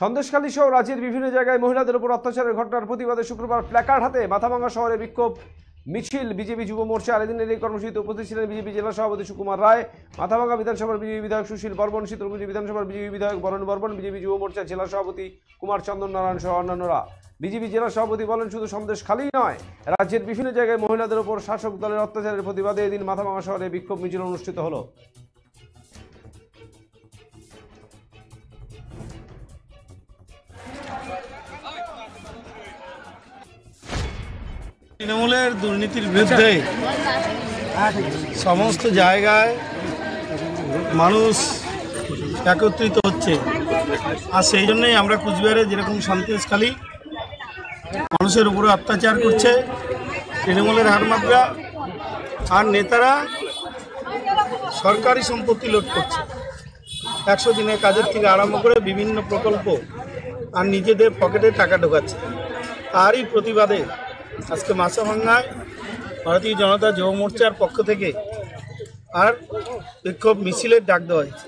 সন্দেশখালী সহ রাজ্যের বিভিন্ন জায়গায় মহিলাদের উপর অত্যাচারের ঘটনার প্রতিবাদে শুক্রবার প্ল্যাকার্ড হাতে মাথাভাঙ্গা শহরে বিক্ষোভ। মিছিল, বিজেপি যুব মোর্চা আরেদিনের এই কর্মসূচিতে উপস্থিত ছিলেন বিজেপি জেলা সভাপতি সুকুমার রায় মাথাভাঙ্গা বিধানসভার বিজেপি বিধায়ক সুশীল বর্মন, শীতলকুচি বিধানসভার বিজেপি বিধায়ক বরণ বর্মন, বিজেপি যুব মোর্চা জেলা সভাপতি কুমার চন্দন নারায়ণ সহ অন্যান্যরা। বিজেপি জেলা সভাপতি বলেন, শুধু সন্দেশ খালি নয়, রাজ্যের বিভিন্ন জায়গায় মহিলাদের উপর শাসক দলের অত্যাচারের প্রতিবাদে এদিন মাথাভাঙ্গা শহরে বিক্ষোভ মিছিল অনুষ্ঠিত হলো। তৃণমূলের দুর্নীতির বিরুদ্ধে সমস্ত জায়গায় মানুষ একত্রিত হচ্ছে। আর সেই জন্যই আমরা কুচবিহারে যেরকম সন্দেশখালী মানুষের উপরে অত্যাচার করছে, তৃণমূলের হারমাত্রা আর নেতারা সরকারি সম্পত্তি লুট করছে। একশো দিনের কাজের থেকে আরম্ভ করে বিভিন্ন প্রকল্প আর নিজেদের পকেটে টাকা ঢোকাচ্ছে। তারই প্রতিবাদে আজকে মাছাভাঙ্গায় ভারতীয় জনতা যুব মোর্চার পক্ষ থেকে আর বিক্ষোভ মিছিলের ডাক দেওয়া হয়েছে।